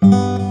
Música